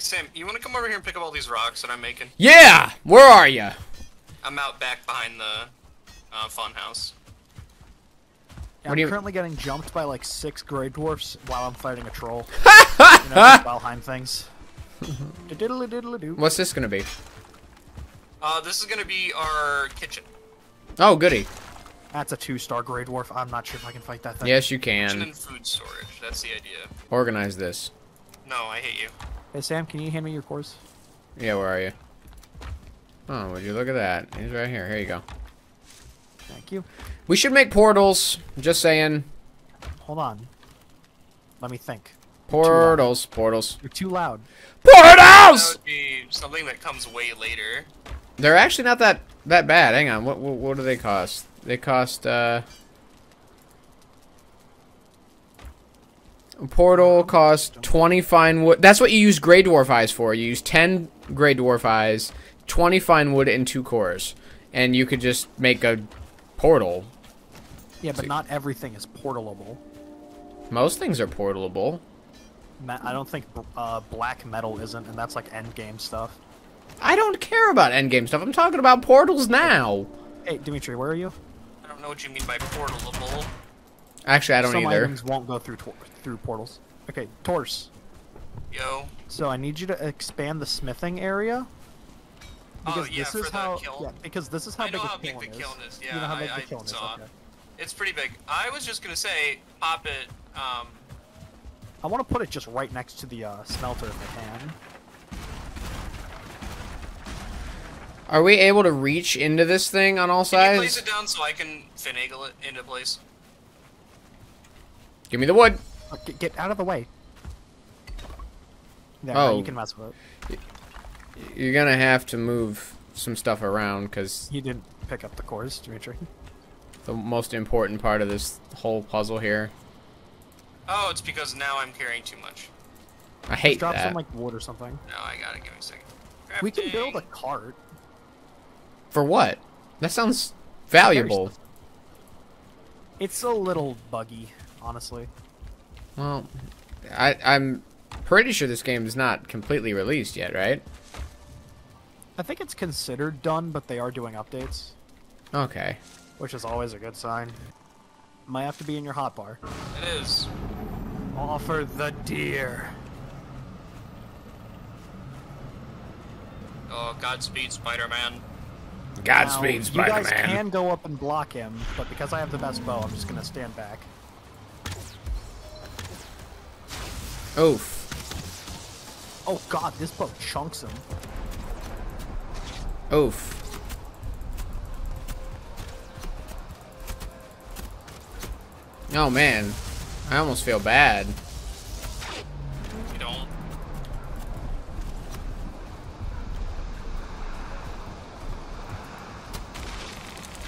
Hey Sam, you want to come over here and pick up all these rocks that I'm making? Yeah! Where are you? I'm out back behind the uh, fun house. Yeah, I'm you- currently getting jumped by like six gray dwarfs while I'm fighting a troll. you know, Valheim things. diddly diddly doo. What's this gonna be? Uh, this is gonna be our kitchen. Oh, goody. That's a two-star gray dwarf. I'm not sure if I can fight that thing. Yes, you Kitchen can. and food storage. That's the idea. Organize this. No, I hate you. Hey Sam, can you hand me your cores? Yeah, where are you? Oh, would you look at that? He's right here. Here you go. Thank you. We should make portals. Just saying. Hold on. Let me think. Portals, portals. You're too loud. That Portals! would be something that comes way later. They're actually not that that bad. Hang on. What what, what do they cost? They cost uh Portal costs 20 fine wood. That's what you use Grey Dwarf Eyes for. You use 10 Grey Dwarf Eyes, 20 fine wood, and 2 cores. And you could just make a portal. Yeah, but not everything is portalable. Most things are portalable. I don't think uh, black metal isn't, and that's like end game stuff. I don't care about endgame stuff. I'm talking about portals now. Hey, Demitri, where are you? I don't know what you mean by portalable. Actually, I don't Some either. items won't go through tor- through portals. Okay, Torse. Yo. So I need you to expand the smithing area. Oh, Because yeah, this for is the how. kiln. Yeah, because this is how I know big how a big kiln the is. kiln is. you Yeah, know how big I the kiln is. saw. Okay. It's pretty big. I was just gonna say, pop it. Um, I want to put it just right next to the uh, smelter if I can. Are we able to reach into this thing on all can you place it down so I can finagle it into place? Give me the wood. Uh, Get, get out of the way. There, now Oh. you can mess with it. You're gonna have to move some stuff around because You didn't pick up the cores, Demitri. the most important part of this whole puzzle here. Oh, it's because now I'm carrying too much. I hate Drop that. some like wood or something. No, I gotta give me a second. We can build a cart. For what? That sounds valuable. It's a little buggy, honestly. Well, I, I'm pretty sure this game is not completely released yet, right? I think it's considered done, but they are doing updates, Okay. which is always a good sign. Might have to be in your hotbar. It is. Offer the deer. Oh, Godspeed, Spider-Man. Godspeed, Spider-Man. You guys can go up and block him, but because I have the best bow, I'm just gonna stand back. Oof. Oh god, this bow chunks him. Oof. Oh man, I almost feel bad. You don't.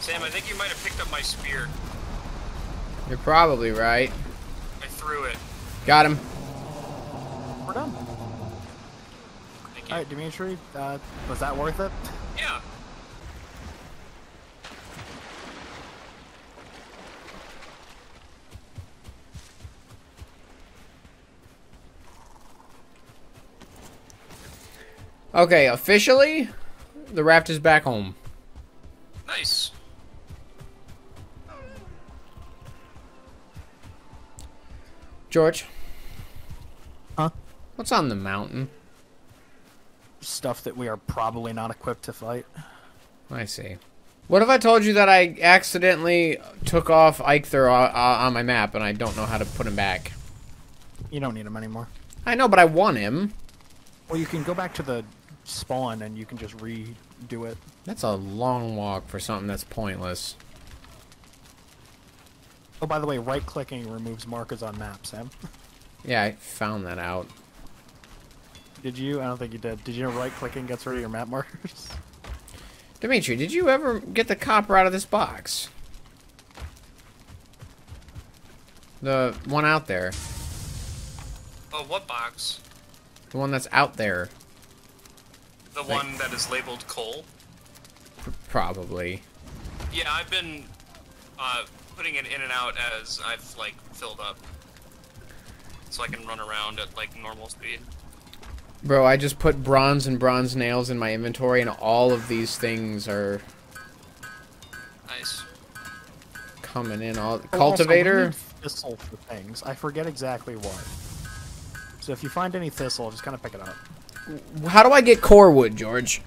Sam, I think you might have picked up my spear. You're probably right. I threw it. Got him. We're done. Thank you. Alright, Demitri, uh, was that worth it? Yeah. Okay, officially, the raft is back home. Nice. George, Huh? what's on the mountain? Stuff that we are probably not equipped to fight. I see. What if I told you that I accidentally took off uh, uh, on my map and I don't know how to put him back? You don't need him anymore. I know, but I want him. Well, you can go back to the spawn and you can just redo it. That's a long walk for something that's pointless. Oh, by the way, right-clicking removes markers on maps, Sam. Yeah, I found that out. Did you? I don't think you did. Did you know right-clicking gets rid of your map markers? Demitri, did you ever get the copper out of this box? The one out there. Oh, what box? The one that's out there. The one that is labeled coal? Probably. Yeah, I've been uh, putting it in and out as I've like filled up, so I can run around at like normal speed. Bro, I just put bronze and bronze nails in my inventory, and all of these things are Nice. coming in. All Oh, also, we cultivator. need thistle for things. I forget exactly what. So if you find any thistle, just kind of pick it up. How do I get core wood, George?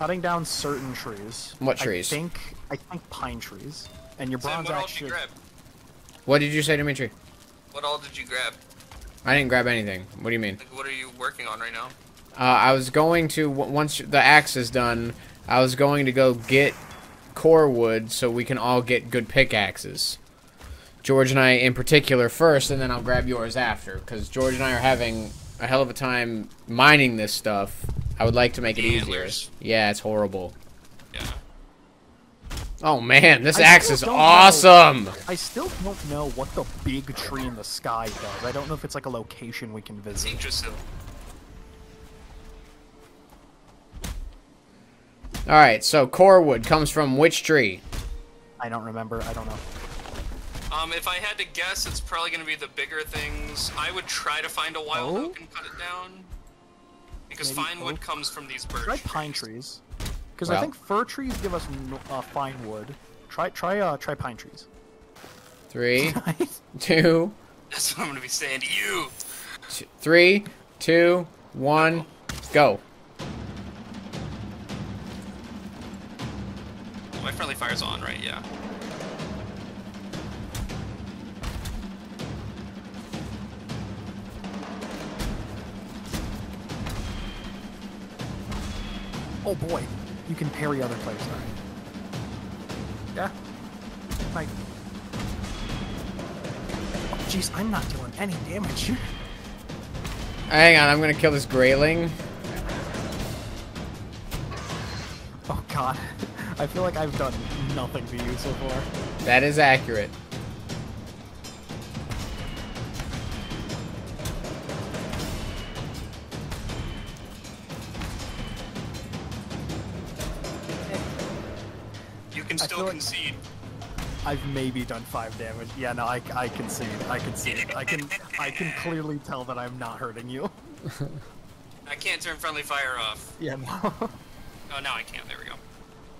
Cutting down certain trees. What trees? I think I think pine trees. And your Sam, bronze what axe did you grab? What did you say, Demitri? What all did you grab? I didn't grab anything. What do you mean? Like, what are you working on right now? Uh, I was going to w- once the axe is done. I was going to go get core wood so we can all get good pickaxes. George and I, in particular, first, and then I'll grab yours after. Because George and I are having a hell of a time mining this stuff. I would like to make it The easier. antlers. Yeah, it's horrible. Yeah. Oh man, this I axe is don't know- awesome. I still don't know what the big tree in the sky does. I don't know if it's like a location we can visit. Citrus Hill. All right, so core wood comes from which tree? I don't remember. I don't know. Um, if I had to guess, it's probably gonna be the bigger things. I would try to find a wild Oh? oak and cut it down. Because Maybe fine wood comes from these birch Try pine trees. Because I think fir trees give us uh, fine wood. Try try uh try pine trees. Three, two, That's what I'm gonna be saying to you. t- three, two, one, go. My friendly fire's on, right? Yeah. Oh boy, you can parry other players. Right. Yeah. Like. Oh, Jeez, I'm not doing any damage. Hang on, I'm gonna kill this grayling. Oh god, I feel like I've done nothing to you so far. That is accurate. Still like- concede. I've maybe done five damage. Yeah, no, I, I can see it. I can see it. I can I can clearly tell that I'm not hurting you. I can't turn friendly fire off. Yeah, no. Oh, now I can. There we go.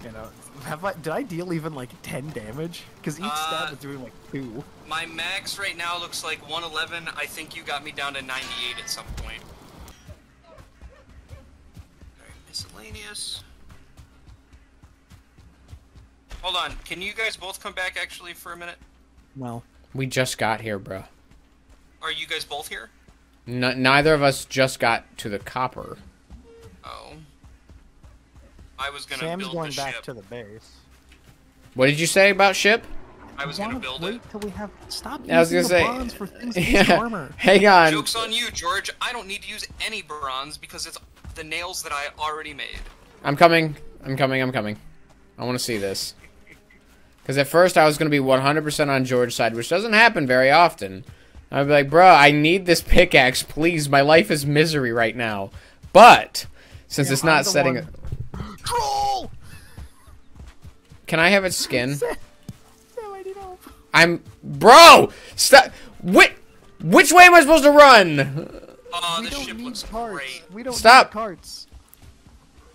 you know, have I did I deal even like ten damage? Because each Uh, stab is doing like two. My max right now looks like 111. I think you got me down to 98 at some point. Alright, miscellaneous. Hold on. Can you guys both come back actually for a minute? Well, We just got here, bro. Are you guys both here? N- neither of us just got to the copper. Oh. I was gonna Sam's build going the back ship. to the base. What did you say about ship? I was gonna build wait it. till we have stop I was using gonna the say. bronze for things that use Yeah. armor. Hang on. Joke's on you, George. I don't need to use any bronze because it's the nails that I already made. I'm coming. I'm coming. I'm coming. I want to see this. Because at first I was going to be 100% on George's side, which doesn't happen very often. I'd be like, bro, I need this pickaxe, please. My life is misery right now. But since Yeah, it's not setting, one- Troll! can I have its skin? Sam, Sam, I need help. I'm, bro, stop. Which, which way am I supposed to run? Oh, we this don't ship looks carts. great. We don't Stop. need carts.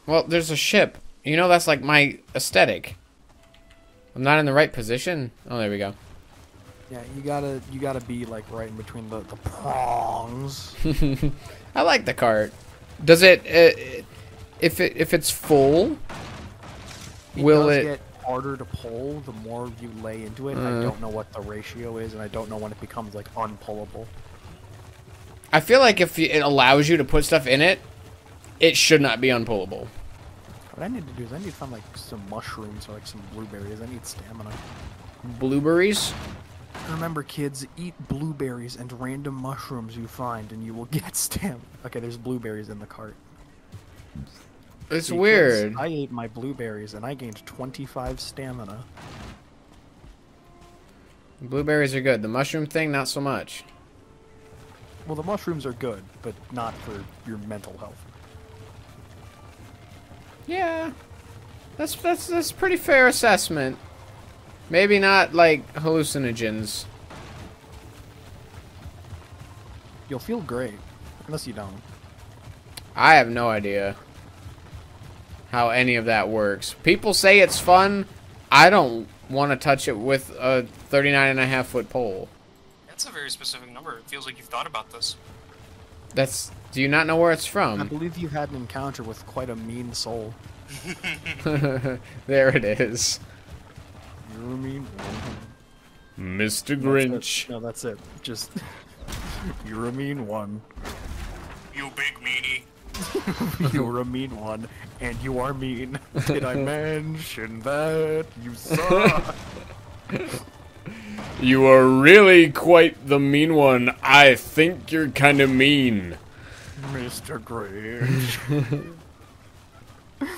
Well, there's a ship. You know that's like my aesthetic. I'm not in the right position. Oh, there we go. Yeah, you gotta you gotta be like right in between the, the prongs. I like the cart. Does it, uh, if it if it's full, It will it? get harder to pull the more you lay into it. I Uh. don't know what the ratio is, and I don't know when it becomes like unpullable. I feel like if it allows you to put stuff in it, it should not be unpullable. What I need to do is I need to find like some mushrooms or like some blueberries. I need stamina. Blueberries? Remember, kids, eat blueberries and random mushrooms you find, and you will get stamina. Okay, there's blueberries in the cart. It's Because weird. I ate my blueberries and I gained 25 stamina. Blueberries are good. The mushroom thing, not so much. Well, the mushrooms are good, but not for your mental health. Yeah, that's that's that's pretty fair assessment. Maybe not like hallucinogens. You'll feel great, unless you don't. I have no idea how any of that works. People say it's fun. I don't want to touch it with a 39 and a half foot pole. That's a very specific number. It feels like you've thought about this. That's. Do you not know where it's from? I believe you had an encounter with quite a mean soul. there it is. You're a mean one. Mr. That's. No, that's it. Just you're a mean one. You big meanie. You're a mean one, and you are mean. Did I mention that? You suck. You are really quite the mean one. I think you're kind of mean. Mr. Grinch.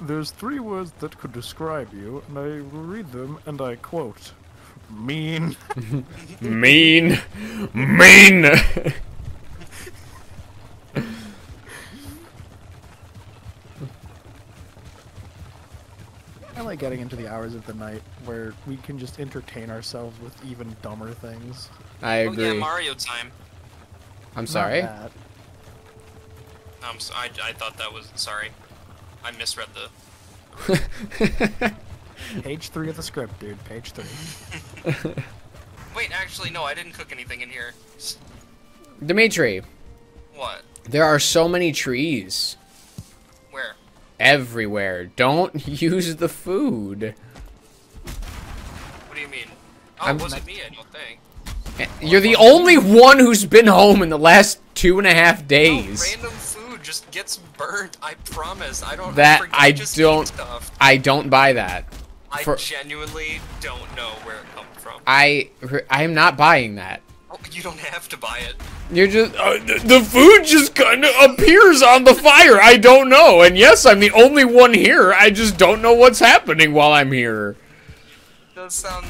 There's three words that could describe you, and I will read them, and I quote Mean. Mean. Mean. I like getting into the hours of the night where we can just entertain ourselves with even dumber things. I agree. Oh yeah, agree. Mario time. I'm Not sorry. that. I'm s I I thought that was sorry. I misread the. Page three of the script, dude. Page three. Wait, actually, no, I didn't cook anything in here. S- Demitri, What? there are so many trees Where? everywhere. Don't use the food. What do you mean? Oh, I'm- it wasn't me, I don't think. You're the only one who's been home in the last two and a half No, days. random food just gets burnt. I promise. I don't. That I just don't- Stuff. I don't buy that. I for- genuinely don't know where it comes from. I I am not buying that. Oh, you don't have to buy it. You're just uh, the, the food just kind of appears on the fire. I don't know. And yes, I'm the only one here. I just don't know what's happening while I'm here. does sound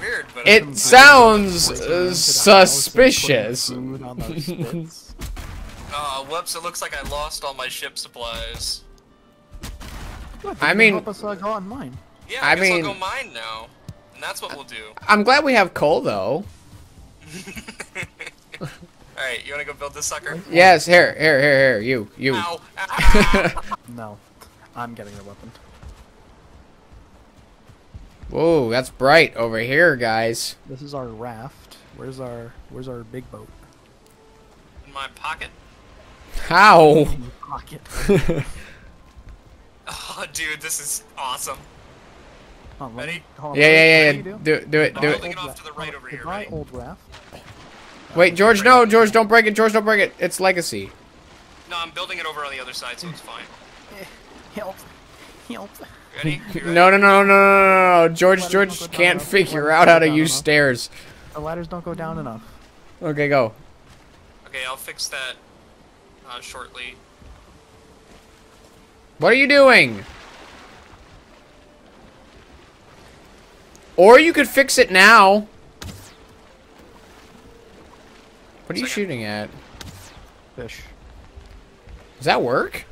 weird, but It sounds uh, into the house and putting suspicious. food on those spits. Uh, whoops! It looks like I lost all my ship supplies. Good, I mean- help us uh, go on mine. Yeah, I I, guess mean- I'll go mine now, and that's what we'll do. I'm glad we have coal though. All right, you wanna go build this sucker? Yes, here, here, here, here. You, you. Ow! Ah! No, I'm getting the weapon. Whoa, that's bright over here, guys. This is our raft. Where's our Where's our big boat? In my pocket. How? In your pocket. Oh, dude, this is awesome. Hold on, Ready? on, Yeah, yeah, yeah, let yeah. me Do it, do it, do it. it off to the right over here, Goodbye, ready? old raft. Wait, George, no, George, don't break it. George, don't break it. It's legacy. No, I'm building it over on the other side, so it's fine. Help! Help! Ready? Ready? No, no, no, no, no, no, no. George, George can't enough. figure Let out how to use enough. stairs. The ladders don't go down enough. Okay, go. Okay, I'll fix that uh, shortly. What are you doing? Or you could fix it now. What are you Second. shooting at? Fish. Does that work?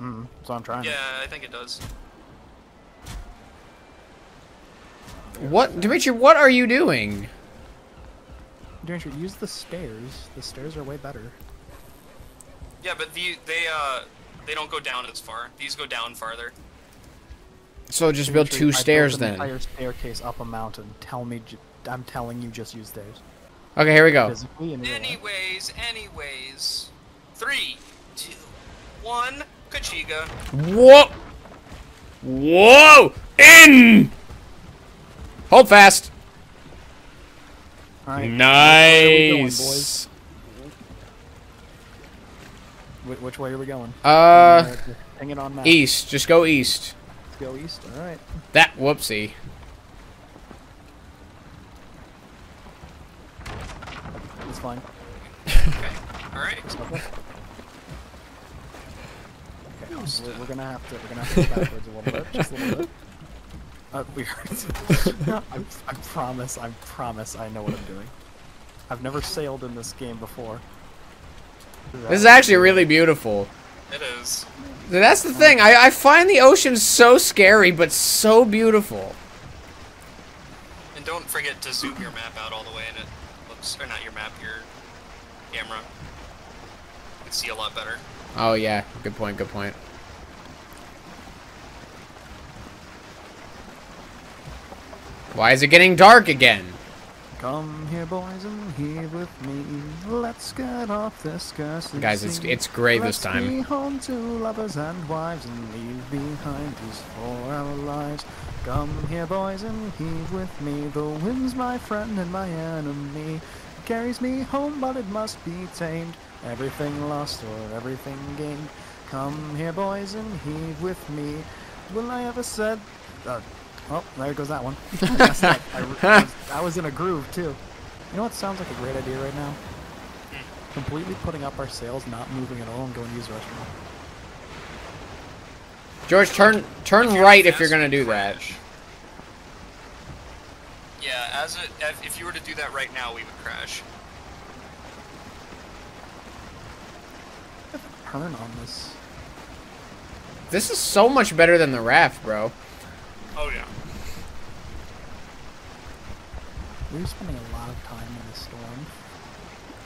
Mm, so I'm trying. Yeah, I think it does. What, Demitri? What are you doing? Demitri, use the stairs. The stairs are way better. Yeah, but the they uh they don't go down as far. These go down farther. So just build Demitri, two I built stairs an then. Entire staircase up a mountain. Tell me, I'm telling you, just use stairs. Okay, here we go. Physically and real life. Anyways, anyways. Three, two, one. Kachiga. Whoa! Whoa! In! Hold fast. All right. Nice. Wh- which way are we going? Uh, hang it on map. east. Just go east. Let's go east. All right. That whoopsie. It's fine. Okay. All right. Stop. Okay, we're, we're gonna have to we're gonna have to go backwards a little bit, just a little bit. Uh, we I, I promise, I promise, I know what I'm doing. I've never sailed in this game before. This is actually really beautiful. It is. That's the thing. I, I find the ocean so scary, but so beautiful. And don't forget to zoom your map out all the way, and it looks or not your map, your camera. You can see a lot better. Oh yeah, good point. Good point. Why is it getting dark again? Come here, boys, and here with me. Let's get off this cursed Guys, it's it's gray this Let's be time. home to lovers and wives and leave behind us for our lives. Come here, boys, and heave with me. The wind's my friend and my enemy. Carries me home, but it must be tamed. Everything lost or everything gained. Come here, boys, and heave with me. Will I ever said? Uh, oh, there goes that one. I. I, I was, I was in a groove too. You know what sounds like a great idea right now? Completely putting up our sails, not moving at all, and going to use the restroom. George, turn turn If right if you're gonna you do that. Yeah, as it if if you were to do that right now, we would crash. Turn on this. This is so much better than the raft, bro. Oh yeah. We're spending a lot of time in the storm.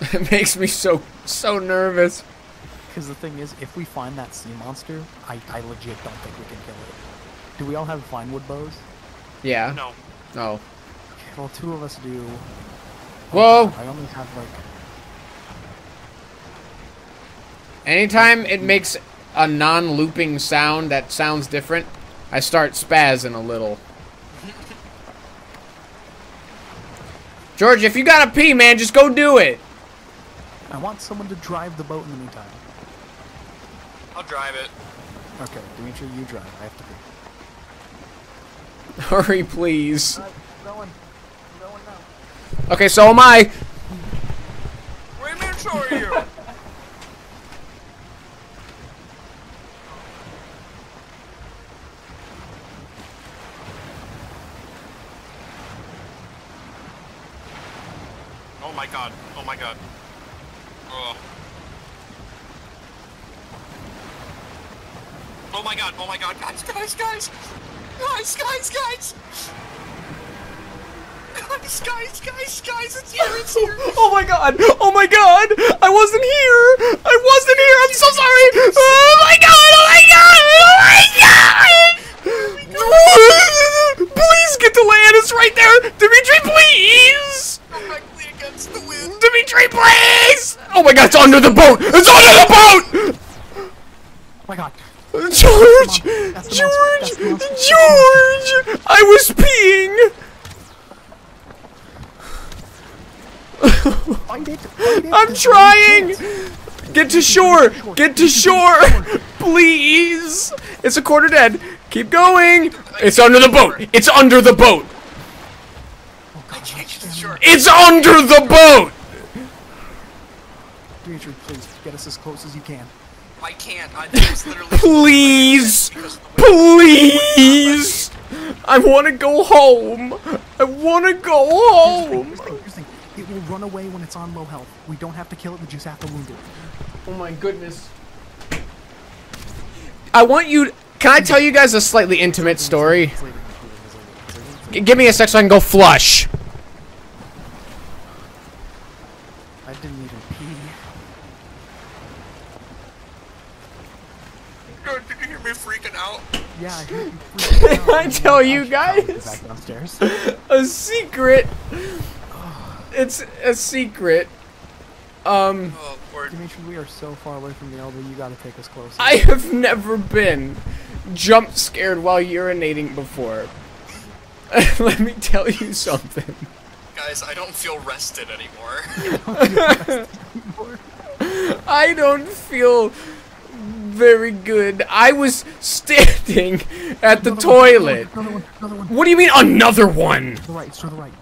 It makes me so so nervous. Because the thing is, if we find that sea monster, I, I legit don't think we can kill it. Do we all have fine wood bows? Yeah. No. No. Okay, well, two of us do. Whoa. I only have like. Anytime it makes a non-looping sound that sounds different, I start spazzing a little. George, if you gotta pee, man, just go do it. I want someone to drive the boat in the meantime. I'll drive it. Okay, Demitri, you drive. I have to pee. Hurry, please. I'm going. I'm going. Okay, so am I. Wait a minute, so are you? Oh my god. Oh my god. Oh. Oh my god, oh my god, guys, guys, guys! Guys, guys, guys! Guys, guys, guys, guys, it's here, it's here! Oh my god! Oh my god! I wasn't here! I wasn't here! I'm so sorry! Oh my god! Oh my god! Oh my god! Please get to land! It's right there! Demitri, please! Directly against the wind! Demitri, please! Oh my god, it's under the boat! It's under the boat! Oh my god. George! George! monster. That's the monster. George! I was peeing! It! Fight it! I'm trying! Get to shore! Get to shore! Please! It's a quarter dead. Keep going! It's under the boat! It's under the boat! I can't get the shore. It's under the boat! Demitri, please get us as close as you can. I can't. I it's literally. Please! Because of the wind. Please! I wanna go home! I wanna go home! Here's the thing, here's the. It will run away when it's on low health. We don't have to kill it, we just have to wound it. Oh my goodness. I want you. Can I tell you guys a slightly intimate story? G- Give me a sec so I can go flush. I didn't even pee. God, Did you hear me freaking out? Yeah, I heard you. I tell you should probably guys. Back downstairs. A secret. It's a secret. Um, Oh, poor. Demitri, we are so far away from the elbow, you gotta take us closer. I have never been jump scared while urinating before. Let me tell you something. Guys, I don't feel rested anymore. I don't feel very good. I was standing at the Another one, toilet. Another one, another one. What do you mean another one? To the right, to the right.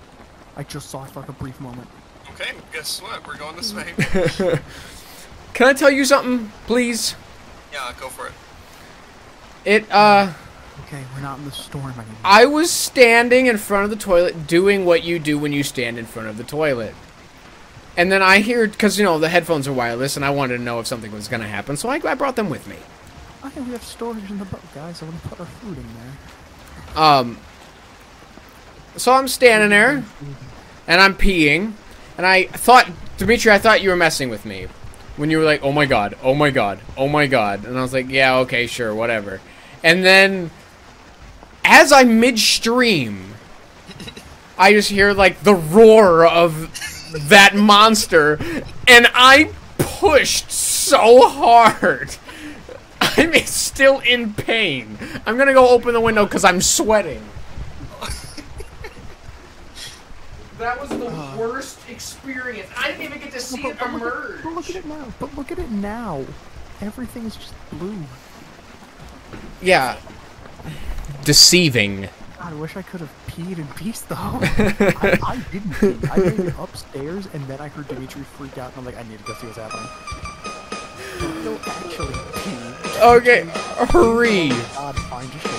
I just saw it for like a brief moment. okay, guess what? We're going this way. Can I tell you something, please? Yeah, go for it. It, uh, Okay, we're not in the storm anymore. I was standing in front of the toilet doing what you do when you stand in front of the toilet. And then I hear, because, you know, the headphones are wireless, and I wanted to know if something was going to happen, so I, I brought them with me. I think we have storage in the boat, guys. I want to put our food in there. Um, so I'm standing there, and I'm peeing, and I thought, Demitri, I thought you were messing with me. when you were like, "Oh my god, oh my god, oh my god," and I was like, "Yeah, okay, sure, whatever." And then, as I'm midstream, I just hear like the roar of that monster, and I pushed so hard. I'm still in pain. I'm gonna go open the window because I'm sweating. That was the worst experience. I didn't even get to see it But look, emerge. at, but look at it now. But look at it now. Everything is just blue. Yeah. Deceiving. God, I wish I could have peed in peace though. I, I didn't pee. I made it upstairs and then I heard Demitri freak out and I'm like, I need to go see what's happening. No, actually pee. Okay, hurry. God, find your shore.